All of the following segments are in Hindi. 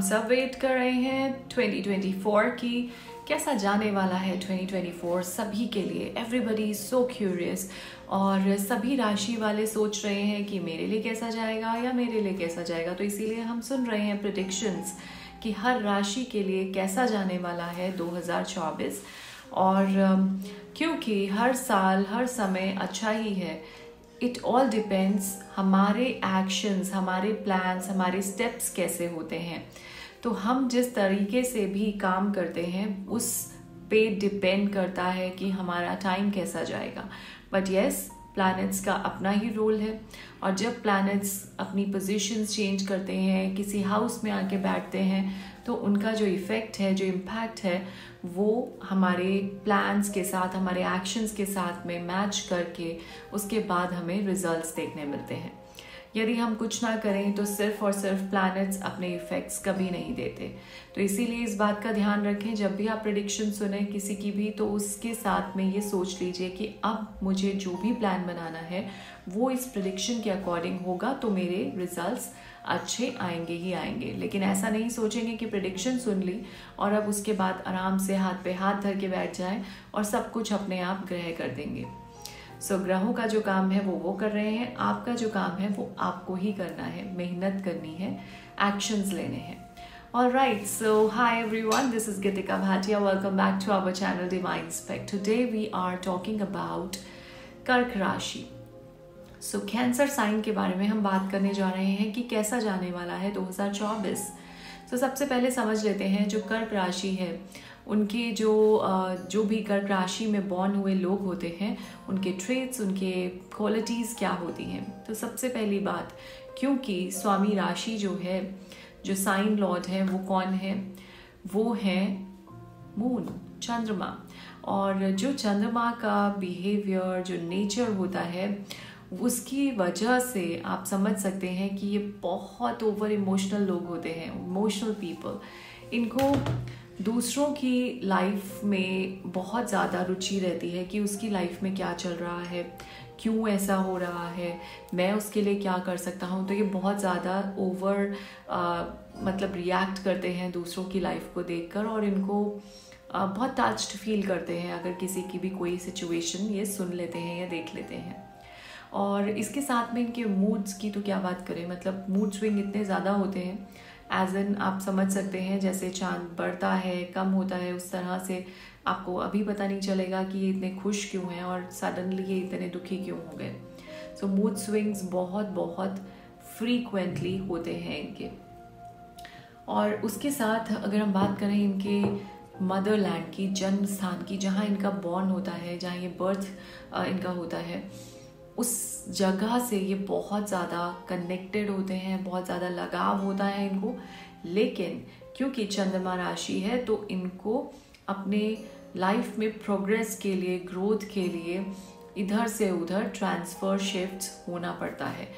हम सब वेट कर रहे हैं 2024 की कैसा जाने वाला है 2024 सभी के लिए। एवरीबडी इज़ सो क्यूरियस और सभी राशि वाले सोच रहे हैं कि मेरे लिए कैसा जाएगा या मेरे लिए कैसा जाएगा। तो इसीलिए हम सुन रहे हैं प्रिडिक्शंस कि हर राशि के लिए कैसा जाने वाला है 2024 और क्योंकि हर साल, हर समय अच्छा ही है। इट ऑल डिपेंड्स हमारे एक्शंस हमारे प्लान्स हमारे स्टेप्स कैसे होते हैं। तो हम जिस तरीके से भी काम करते हैं, उस पे डिपेंड करता है कि हमारा टाइम कैसा जाएगा। बट यस प्लैनेट्स का अपना ही रोल है। और जब प्लैनेट्स अपनी पोजीशंस चेंज करते हैं, किसी हाउस में आके बैठते हैं तो उनका जो इफ़ेक्ट है, जो इम्पैक्ट है, वो हमारे प्लान्स के साथ, हमारे एक्शंस के साथ में मैच करके उसके बाद हमें रिजल्ट्स देखने मिलते हैं। यदि हम कुछ ना करें तो सिर्फ़ और सिर्फ़ प्लैनेट्स अपने इफ़ेक्ट्स कभी नहीं देते। तो इसीलिए इस बात का ध्यान रखें, जब भी आप प्रडिक्शन सुने किसी की भी तो उसके साथ में ये सोच लीजिए कि अब मुझे जो भी प्लान बनाना है, वो इस प्रडिक्शन के अकॉर्डिंग होगा तो मेरे रिजल्ट्स अच्छे आएँगे ही आएँगे। लेकिन ऐसा नहीं सोचेंगे कि प्रडिक्शन सुन ली और अब उसके बाद आराम से हाथ पे हाथ धर के बैठ जाएँ और सब कुछ अपने आप ग्रह कर देंगे। सो ग्रहों का जो काम है वो वो कर रहे हैं आपका जो काम है वो आपको ही करना है मेहनत करनी है एक्शंस लेने हैं All right, so hi everyone, this is Gitika Bhatia. Welcome back to our channel Divine Spec. Today we are talking about कर्क राशि सो कैंसर साइन के बारे में हम बात करने जा रहे हैं कि कैसा जाने वाला है 2024 सो so, सबसे पहले समझ लेते हैं जो कर्क राशि है उनके जो जो भी कर्क राशि में बॉर्न हुए लोग होते हैं, उनके ट्रेड्स उनके क्वालिटीज़ क्या होती हैं? तो सबसे पहली बात, क्योंकि स्वामी राशि जो है, जो साइन लॉर्ड है, वो कौन है? वो है मून चंद्रमा। और जो चंद्रमा का बिहेवियर जो नेचर होता है, उसकी वजह से आप समझ सकते हैं कि ये बहुत ओवर इमोशनल लोग होते हैं इमोशनल पीपल इनको दूसरों की लाइफ में बहुत ज़्यादा रुचि रहती है कि उसकी लाइफ में क्या चल रहा है क्यों ऐसा हो रहा है मैं उसके लिए क्या कर सकता हूँ? तो ये बहुत ज़्यादा ओवर मतलब रिएक्ट करते हैं दूसरों की लाइफ को देखकर और इनको आ, बहुत टच्ड फील करते हैं अगर किसी की भी कोई सिचुएशन ये सुन लेते हैं या देख लेते हैं। और इसके साथ में इनके मूड्स की तो क्या बात करें? मतलब मूड स्विंग इतने ज़्यादा होते हैं एज एन आप समझ सकते हैं, जैसे चाँद बढ़ता है, कम होता है, उस तरह से आपको अभी पता नहीं चलेगा कि ये इतने खुश क्यों हैं और सडनली ये इतने दुखी क्यों हो गए। सो मूड स्विंग्स बहुत बहुत फ्रीक्वेंटली होते हैं इनके। और उसके साथ अगर हम बात करें इनके मदरलैंड की जन्म स्थान की, जहाँ इनका बॉर्न होता है, जहाँ ये बर्थ इनका होता है उस जगह से ये बहुत ज़्यादा कनेक्टेड होते हैं, बहुत ज़्यादा लगाव होता है इनको। लेकिन क्योंकि चंद्रमा राशि है तो इनको अपने लाइफ में प्रोग्रेस के लिए ग्रोथ के लिए इधर से उधर ट्रांसफ़र शिफ्ट होना पड़ता है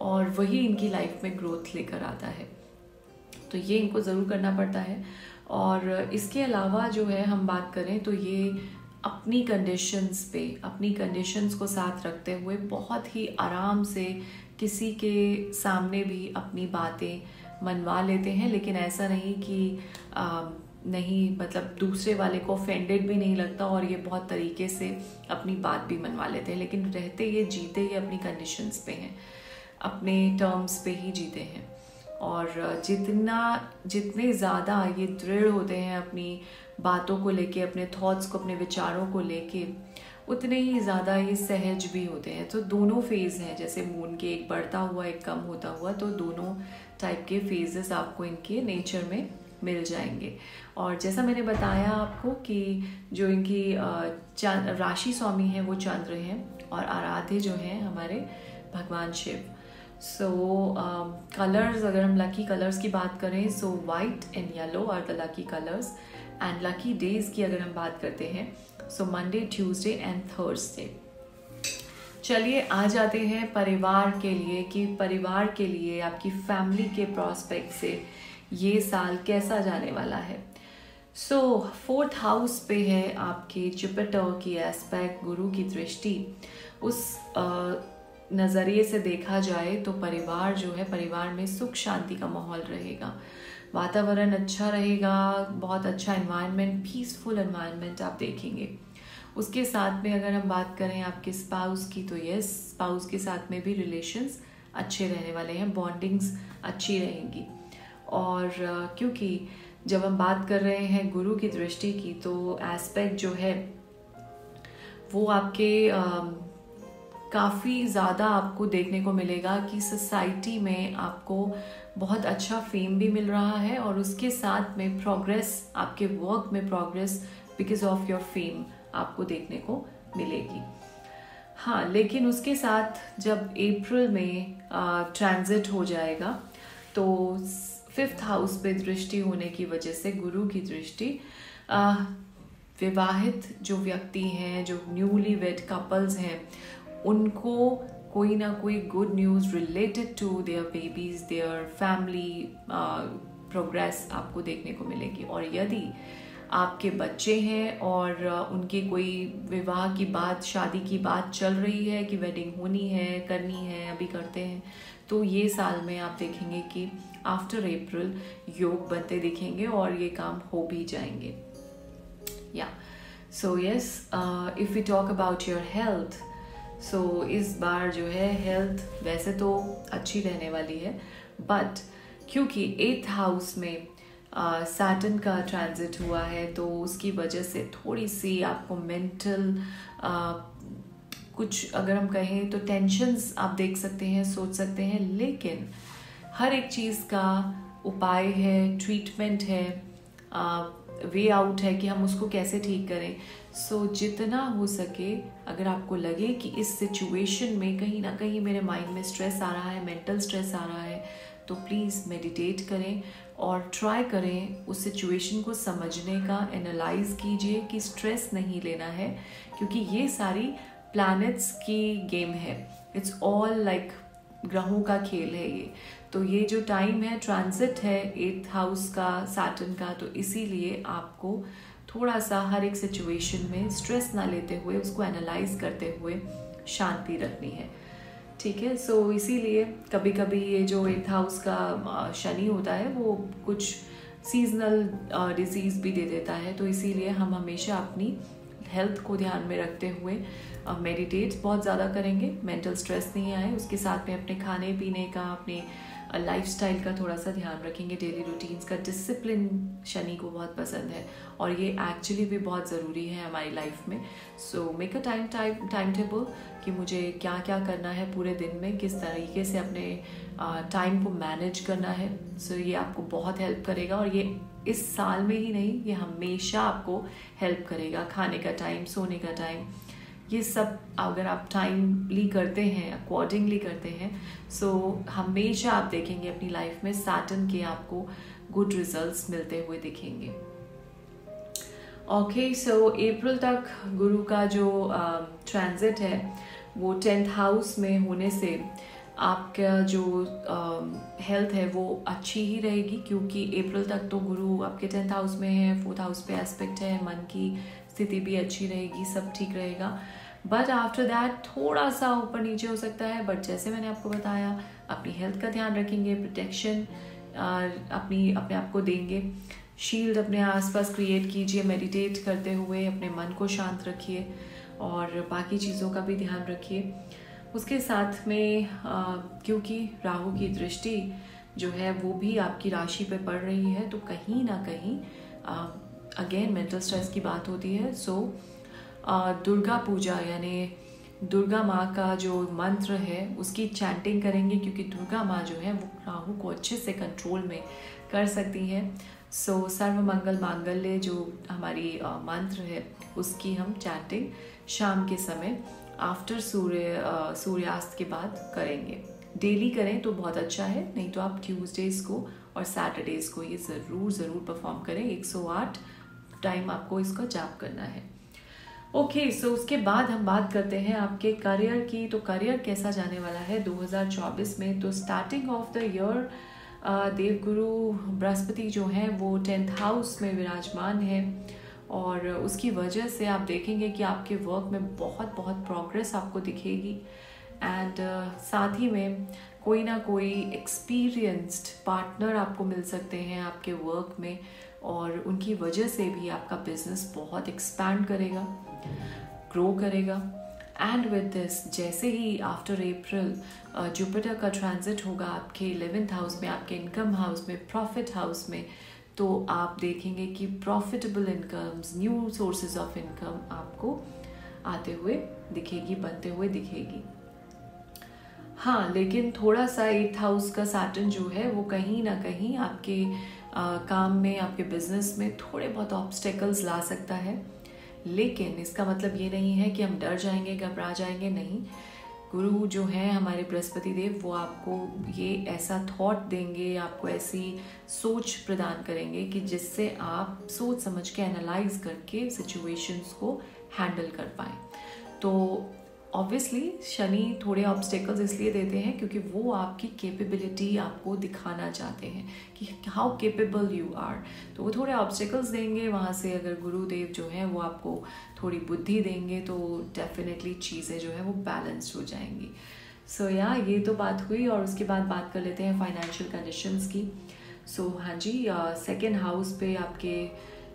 और वही इनकी लाइफ में ग्रोथ लेकर आता है। तो ये इनको ज़रूर करना पड़ता है। और इसके अलावा जो है, हम बात करें तो ये अपनी कंडीशंस पे अपनी कंडीशंस को साथ रखते हुए बहुत ही आराम से किसी के सामने भी अपनी बातें मनवा लेते हैं। लेकिन ऐसा नहीं कि आ, नहीं मतलब दूसरे वाले को ऑफेंडेड भी नहीं लगता और ये बहुत तरीके से अपनी बात भी मनवा लेते हैं। लेकिन रहते ये जीते ये अपनी कंडीशंस पे हैं। अपने टर्म्स पे ही जीते हैं। और जितना जितने ज़्यादा ये दृढ़ होते हैं अपनी बातों को लेके, अपने थॉट्स को, अपने विचारों को लेके, उतने ही ज़्यादा ये सहज भी होते हैं। तो दोनों फ़ेज़ हैं, जैसे मून के एक बढ़ता हुआ, एक कम होता हुआ तो दोनों टाइप के फेजेस आपको इनके नेचर में मिल जाएँगे। और जैसा मैंने बताया आपको कि जो इनकी राशि स्वामी हैं, वो चंद्र हैं और आराध्य जो हैं हमारे भगवान शिव। सो कलर्स अगर हम लकी कलर्स की बात करें so white and yellow are the lucky colours and lucky days की अगर हम बात करते हैं so Monday Tuesday and Thursday चलिए आ जाते हैं परिवार के लिए, कि परिवार के लिए आपकी फैमिली के प्रॉस्पेक्ट से ये साल कैसा जाने वाला है. सो फोर्थ हाउस पे है आपके जुपिटर की एस्पेक्ट गुरु की दृष्टि. उस नज़रिए से देखा जाए तो परिवार जो है, परिवार में सुख शांति का माहौल रहेगा. वातावरण अच्छा रहेगा, बहुत अच्छा इन्वायरमेंट पीसफुल इन्वायरमेंट आप देखेंगे। उसके साथ में अगर हम बात करें आपके स्पाउस की तो यस स्पाउस के साथ में भी रिलेशंस अच्छे रहने वाले हैं बॉन्डिंग्स अच्छी रहेंगी। और क्योंकि जब हम बात कर रहे हैं गुरु की दृष्टि की तो एस्पेक्ट जो है, वो आपके काफ़ी ज़्यादा आपको देखने को मिलेगा कि सोसाइटी में आपको बहुत अच्छा फेम भी मिल रहा है और उसके साथ में प्रोग्रेस आपके वर्क में progress because of your fame आपको देखने को मिलेगी। हाँ लेकिन उसके साथ जब अप्रैल में ट्रांजिट हो जाएगा तो फिफ्थ हाउस पे दृष्टि होने की वजह से, गुरु की दृष्टि विवाहित जो व्यक्ति हैं, जो न्यूली वेड कपल्स हैं, उनको कोई ना कोई good news related to their babies their family progress आपको देखने को मिलेगी। और यदि आपके बच्चे हैं और उनके कोई विवाह की बात, शादी की बात चल रही है कि वेडिंग होनी है, करनी है, अभी करते हैं तो ये साल में आप देखेंगे कि आफ्टर अप्रैल योग बनते दिखेंगे और ये काम हो भी जाएँगे। या so yes if you talk about your health so so, इस बार जो है हेल्थ वैसे तो अच्छी रहने वाली है बट क्योंकि एथ हाउस में सैटन uh, का ट्रांजिट हुआ है तो उसकी वजह से थोड़ी सी आपको मेंटल uh, कुछ अगर हम कहें तो टेंशन्स आप देख सकते हैं सोच सकते हैं लेकिन हर एक चीज़ का उपाय है ट्रीटमेंट है वे आउट है कि हम उसको कैसे ठीक करें। सो so, जितना हो सके अगर आपको लगे कि इस सिचुएशन में कहीं ना कहीं मेरे माइंड में स्ट्रेस आ रहा है मेंटल स्ट्रेस आ रहा है तो प्लीज़ मेडिटेट करें और ट्राई करें उस सिचुएशन को समझने का। एनालाइज कीजिए कि स्ट्रेस नहीं लेना है क्योंकि ये सारी प्लैनेट्स की गेम है। इट्स ऑल लाइक ग्रहों का खेल है ये। तो ये जो टाइम है ट्रांजिट है एट्थ हाउस का सैटन का तो इसीलिए आपको थोड़ा सा हर एक सिचुएशन में स्ट्रेस ना लेते हुए उसको एनालाइज करते हुए शांति रखनी है। ठीक है? सो so, इसीलिए कभी कभी ये जो एट्थ हाउस का शनि होता है वो कुछ सीजनल डिज़ीज़ भी दे देता है। तो इसीलिए हम हमेशा अपनी हेल्थ को ध्यान में रखते हुए मेडिटेट बहुत ज़्यादा करेंगे। मेंटल स्ट्रेस नहीं आए उसके साथ में अपने खाने पीने का अपने लाइफस्टाइल का थोड़ा सा ध्यान रखेंगे डेली रूटीन्स का डिसिप्लिन शनि को बहुत पसंद है और ये एक्चुअली भी बहुत ज़रूरी है हमारी लाइफ में। So make a time time time table कि मुझे क्या क्या करना है पूरे दिन में किस तरीके से अपने टाइम को मैनेज करना है। सो so, ये आपको बहुत हेल्प करेगा और ये इस साल में ही नहीं ये हमेशा आपको हेल्प करेगा। खाने का टाइम सोने का टाइम ये सब अगर आप टाइमली करते हैं अकॉर्डिंगली करते हैं सो so, हमेशा आप देखेंगे अपनी लाइफ में सैटन के आपको गुड रिजल्ट्स मिलते हुए दिखेंगे। ओके सो अप्रैल तक गुरु का जो ट्रांजिट uh, है वो टेंथ हाउस में होने से आपका जो हेल्थ uh, है वो अच्छी ही रहेगी क्योंकि अप्रैल तक तो गुरु आपके टेंथ हाउस में है फोर्थ हाउस पे एस्पेक्ट है मन की स्थिति भी अच्छी रहेगी सब ठीक रहेगा। बट आफ्टर दैट थोड़ा सा ऊपर नीचे हो सकता है बट जैसे मैंने आपको बताया अपनी हेल्थ का ध्यान रखेंगे प्रोटेक्शन अपनी अपने आप को देंगे। शील्ड अपने आसपास क्रिएट कीजिए मेडिटेट करते हुए अपने मन को शांत रखिए और बाकी चीज़ों का भी ध्यान रखिए। उसके साथ में क्योंकि राहु की दृष्टि जो है वो भी आपकी राशि पे पड़ रही है तो कहीं ना कहीं अगेन मेंटल स्ट्रेस की बात होती है। सो so, दुर्गा पूजा यानी दुर्गा माँ का जो मंत्र है उसकी चैंटिंग करेंगे क्योंकि दुर्गा माँ जो है वो राहु को अच्छे से कंट्रोल में कर सकती हैं। सो so, सर्व मंगल मांगल्य जो हमारी मंत्र है उसकी हम चैंटिंग शाम के समय आफ्टर सूर्य सूर्यास्त के बाद करेंगे। डेली करें तो बहुत अच्छा है नहीं तो आप ट्यूसडेज को और सैटरडेज को ये ज़रूर ज़रूर परफॉर्म करें। 108 टाइम आपको इसका जाप करना है। ओके okay, सो so उसके बाद हम बात करते हैं आपके करियर की। तो करियर कैसा जाने वाला है 2024 में? तो starting of the year Devguru Brihaspati जो हैं वो टेंथ हाउस में विराजमान है। और उसकी वजह से आप देखेंगे कि आपके वर्क में बहुत बहुत प्रोग्रेस आपको दिखेगी। एंड uh, साथ ही में कोई ना कोई एक्सपीरियंस्ड पार्टनर आपको मिल सकते हैं आपके वर्क में और उनकी वजह से भी आपका बिज़नेस बहुत एक्सपैंड करेगा ग्रो करेगा। एंड विद दिस जैसे ही आफ्टर अप्रैल जुपिटर का ट्रांजिट होगा आपके इलेवेंथ हाउस में, आपके इनकम हाउस में प्रॉफिट हाउस में तो आप देखेंगे कि profitable incomes new sources of income आपको आते हुए दिखेगी, बनते हुए दिखेगी। हाँ लेकिन थोड़ा सा एट्थ हाउस का सैटन जो है वो कहीं ना कहीं आपके आ, काम में आपके बिज़नेस में थोड़े बहुत ऑब्स्टेकल्स ला सकता है। लेकिन इसका मतलब ये नहीं है कि हम डर जाएँगे घबरा जाएँगे नहीं। गुरु जो है हमारे बृहस्पति देव वो आपको ये ऐसा थॉट देंगे आपको ऐसी सोच प्रदान करेंगे कि जिससे आप सोच समझ के एनालाइज करके सिचुएशंस को हैंडल कर पाए। तो ऑब्वियसली शनि थोड़े ऑब्स्टेकल्स इसलिए देते हैं क्योंकि वो आपकी कैपेबिलिटी आपको दिखाना चाहते हैं कि हाउ केपेबल यू आर तो वो थोड़े ऑब्स्टेकल्स देंगे वहाँ से अगर गुरुदेव जो है वो आपको थोड़ी बुद्धि देंगे तो डेफिनेटली चीज़ें जो है वो बैलेंस्ड हो जाएँगी. सो so, या yeah, ये तो बात हुई और उसके बाद बात कर लेते हैं फाइनेंशियल कंडीशंस की. सो so, हाँ जी सेकेंड हाउस पे आपके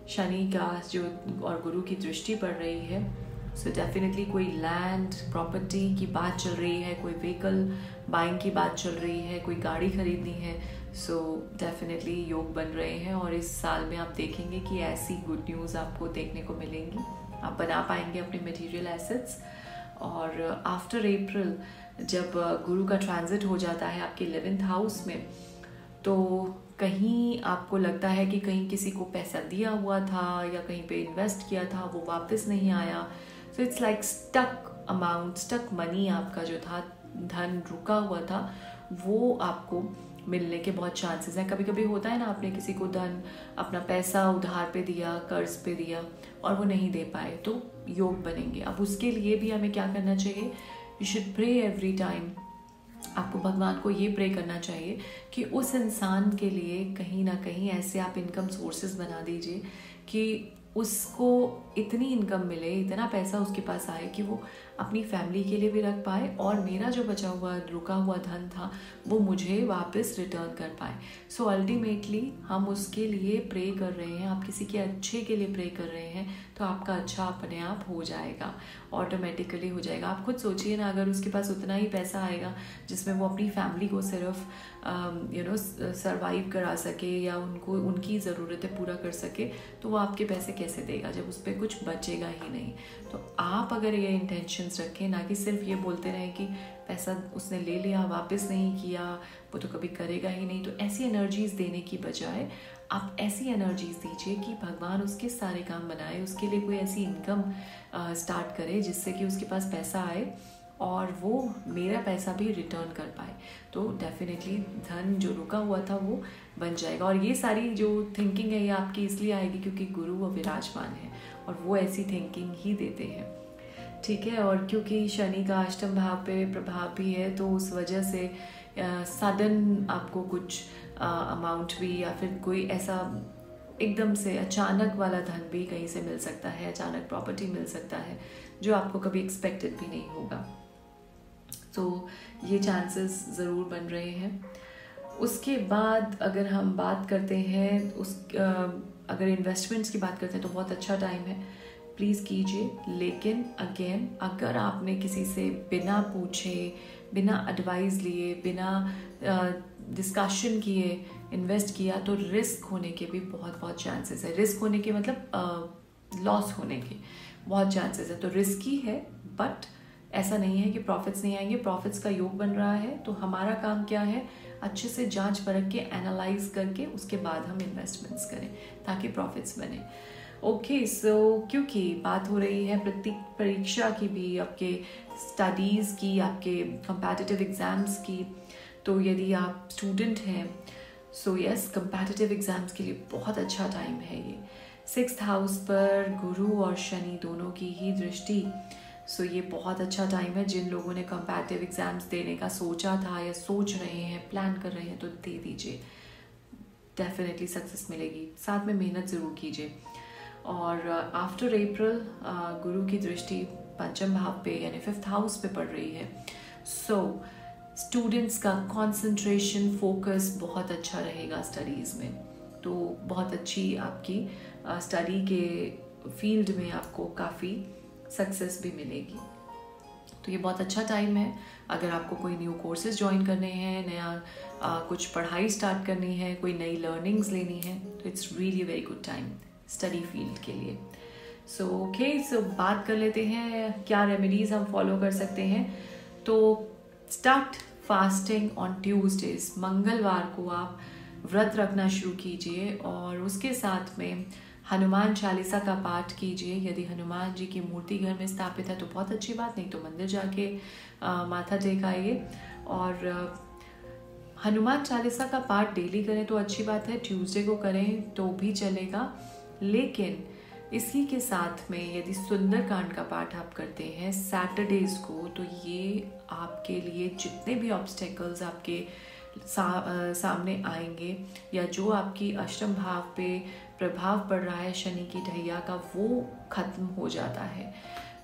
शनि का जो और गुरु की दृष्टि पड़ रही है सो डेफिनेटली कोई लैंड प्रॉपर्टी की बात चल रही है कोई व्हीकल बाइंग की बात चल रही है कोई गाड़ी खरीदनी है सो so, डेफिनेटली योग बन रहे हैं और इस साल में आप देखेंगे कि ऐसी गुड न्यूज़ आपको देखने को मिलेंगी। आप बना पाएँगे अपने मटेरियल एसेट्स और आफ्टर अप्रैल जब गुरु का ट्रांजिट हो जाता है आपके इलेवेंथ हाउस में तो कहीं आपको लगता है कि कहीं किसी को पैसा दिया हुआ था या कहीं पे इन्वेस्ट किया था वो वापस नहीं आया so it's like stuck amount stuck money आपका जो था, धन रुका हुआ था, वो आपको मिलने के बहुत चांसेस हैं। कभी कभी होता है ना, आपने किसी को धन, अपना पैसा उधार पे दिया, कर्ज पे दिया, और वो नहीं दे पाए तो योग बनेंगे। अब उसके लिए भी हमें क्या करना चाहिए? You should pray every time आपको भगवान को ये प्रे करना चाहिए कि उस इंसान के लिए कहीं ना कहीं ऐसे आप इनकम सोर्सेज बना दीजिए कि उसको इतनी इनकम मिले इतना पैसा उसके पास आए कि वो अपनी फैमिली के लिए भी रख पाए और मेरा जो बचा हुआ रुका हुआ धन था वो मुझे वापस रिटर्न कर पाए। सो so, अल्टीमेटली हम उसके लिए प्रे कर रहे हैं। आप किसी के अच्छे के लिए प्रे कर रहे हैं तो आपका अच्छा अपने आप हो जाएगा। ऑटोमेटिकली हो जाएगा। आप खुद सोचिए ना अगर उसके पास उतना ही पैसा आएगा जिसमें वो अपनी फैमिली को सिर्फ़ यू नो सर्वाइव करा सके या उनको उनकी ज़रूरतें पूरा कर सके तो वो आपके पैसे कैसे देगा जब उस पर कुछ बचेगा ही नहीं। तो आप अगर ये इंटेंशंस रखें, ना कि सिर्फ़ ये बोलते रहें कि पैसा उसने ले लिया, वापस नहीं किया, वो तो कभी करेगा ही नहीं। तो ऐसी एनर्जीज देने की बजाय आप ऐसी एनर्जीज दीजिए कि भगवान उसके सारे काम बनाए, उसके लिए कोई ऐसी इनकम स्टार्ट करे जिससे कि उसके पास पैसा आए और वो मेरा पैसा भी रिटर्न कर पाए। तो डेफिनेटली धन जो रुका हुआ था वो बन जाएगा। और ये सारी जो थिंकिंग है, ये आपकी इसलिए आएगी क्योंकि गुरु वो विराजमान है और वो ऐसी थिंकिंग ही देते हैं। ठीक है, और क्योंकि शनि का अष्टम भाव पे प्रभाव भी है तो उस वजह से सडन आपको कुछ अमाउंट भी या फिर कोई ऐसा एकदम से अचानक वाला धन भी कहीं से मिल सकता है, अचानक प्रॉपर्टी मिल सकता है, जो आपको कभी एक्सपेक्टेड भी नहीं होगा। तो ये चांसेस ज़रूर बन रहे हैं। उसके बाद अगर हम बात करते हैं, उस अगर इन्वेस्टमेंट्स की बात करते हैं तो बहुत अच्छा टाइम है। प्लीज़ कीजिए, लेकिन अगेन अगर आपने किसी से बिना पूछे, बिना एडवाइस लिए, बिना डिस्कशन किए इन्वेस्ट किया तो रिस्क होने के भी बहुत बहुत चांसेस है। रिस्क होने के मतलब लॉस होने के बहुत चांसेस है। तो रिस्की है बट ऐसा नहीं है कि प्रॉफिट्स नहीं आएँगे। प्रॉफिट्स का योग बन रहा है तो हमारा काम क्या है? अच्छे से जाँच परख के एनालाइज करके, उसके बाद हम इन्वेस्टमेंट्स करें, ताकि प्रॉफिट्स बने। ओके okay, सो so, क्योंकि बात हो रही है प्रत्येक परीक्षा की भी आपके स्टडीज़ की आपके कंपेटिटिव एग्ज़ाम्स की तो यदि आप स्टूडेंट हैं सो यस कंपेटिटिव एग्ज़ाम्स के लिए बहुत अच्छा टाइम है ये। सिक्स हाउस पर गुरु और शनि दोनों की ही दृष्टि सो so, ये बहुत अच्छा टाइम है। जिन लोगों ने कंपेटिव एग्ज़ाम्स देने का सोचा था या सोच रहे हैं प्लान कर रहे हैं तो दे दीजिए। डेफिनेटली सक्सेस मिलेगी। साथ में मेहनत ज़रूर कीजिए। और आफ्टर अप्रैल गुरु की दृष्टि पंचम भाव पे यानी फिफ्थ हाउस पे पड़ रही है सो so, स्टूडेंट्स का कंसंट्रेशन फोकस बहुत अच्छा रहेगा स्टडीज़ में। तो बहुत अच्छी आपकी स्टडी के फ़ील्ड में आपको काफ़ी सक्सेस भी मिलेगी। तो ये बहुत अच्छा टाइम है। अगर आपको कोई न्यू कोर्सेज ज्वाइन करने हैं नया आ, कुछ पढ़ाई स्टार्ट करनी है कोई नई लर्निंग्स लेनी है तो it's really very good time study field के लिए। सो ओके सो बात कर लेते हैं क्या रेमेडीज हम फॉलो कर सकते हैं। तो स्टार्ट फास्टिंग ऑन ट्यूजडेज मंगलवार को आप व्रत रखना शुरू कीजिए और उसके साथ में हनुमान चालीसा का पाठ कीजिए। यदि हनुमान जी की मूर्ति घर में स्थापित है तो बहुत अच्छी बात नहीं तो मंदिर जाके आ, माथा टेक आइए और हनुमान चालीसा का पाठ डेली करें तो अच्छी बात है ट्यूसडे को करें तो भी चलेगा। लेकिन इसी के साथ में यदि सुंदर कांड का पाठ आप करते हैं सैटरडेज को तो ये आपके लिए जितने भी ऑब्स्टेकल्स आपके सा, आ, सामने आएँगे या जो आपकी अष्टम भाव पे प्रभाव पड़ रहा है शनि की ढैया का वो खत्म हो जाता है।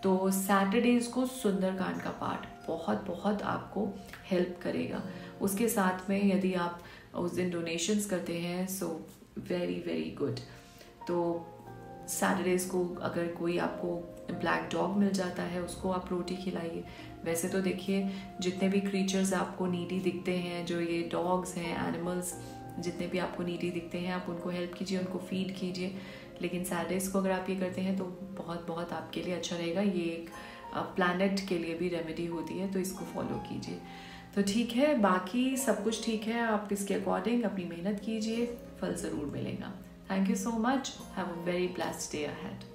तो सैटरडेज को सुंदरकांड का पाठ बहुत बहुत आपको हेल्प करेगा। उसके साथ में यदि आप उस दिन डोनेशंस करते हैं सो वेरी वेरी गुड तो सैटरडेज को अगर कोई आपको ब्लैक डॉग मिल जाता है, उसको आप रोटी खिलाइए। वैसे तो देखिए, जितने भी क्रीचर्स आपको नीडी दिखते हैं, जो ये डॉग्स हैं एनिमल्स जितने भी आपको नीडी दिखते हैं, आप उनको हेल्प कीजिए, उनको फ़ीड कीजिए। लेकिन सैटरडेज को अगर आप ये करते हैं तो बहुत बहुत आपके लिए अच्छा रहेगा। ये एक प्लानट के लिए भी रेमेडी होती है तो इसको फॉलो कीजिए। तो ठीक है, बाकी सब कुछ ठीक है। आप इसके अकॉर्डिंग अपनी मेहनत कीजिए, फल ज़रूर मिलेगा। Thank you so much. Have a very blessed day ahead.